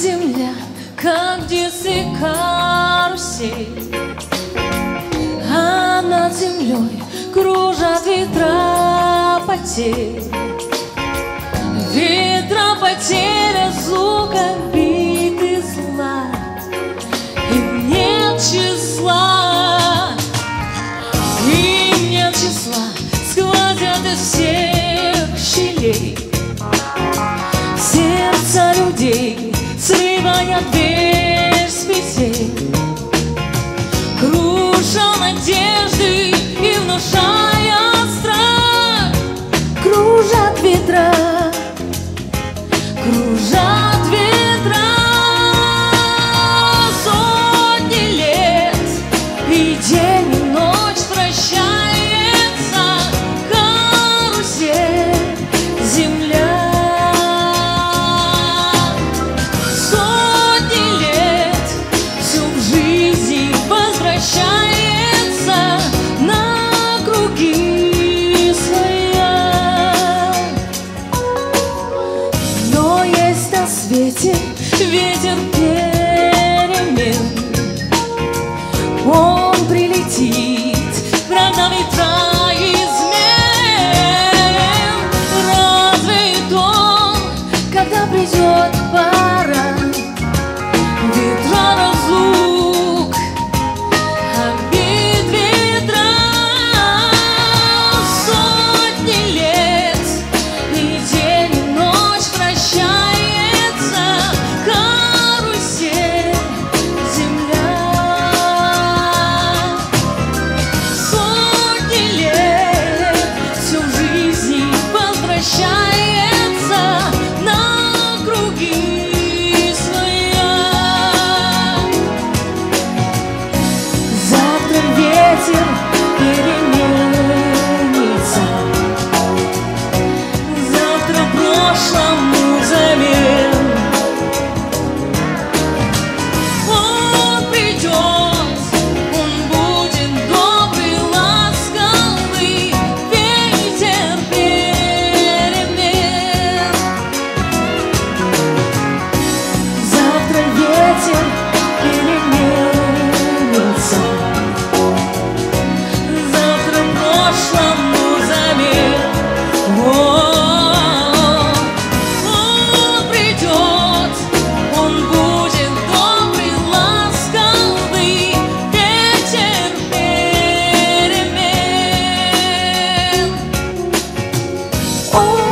Земля, как детстве карусель. А над землей кружат ветра потерь Ветра потерь листья ветер Oh.